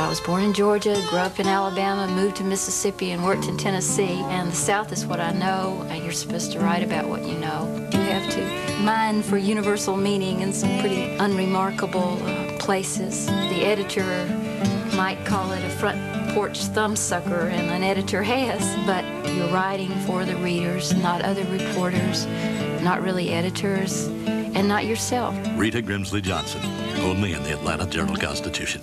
I was born in Georgia, grew up in Alabama, moved to Mississippi, and worked in Tennessee. And the South is what I know, and you're supposed to write about what you know. You have to mine for universal meaning in some pretty unremarkable uh, places. The editor might call it a front porch thumbsucker, and an editor has, but you're writing for the readers, not other reporters, not really editors, and not yourself. Rheta Grimsley Johnson, only in the Atlanta Journal Constitution.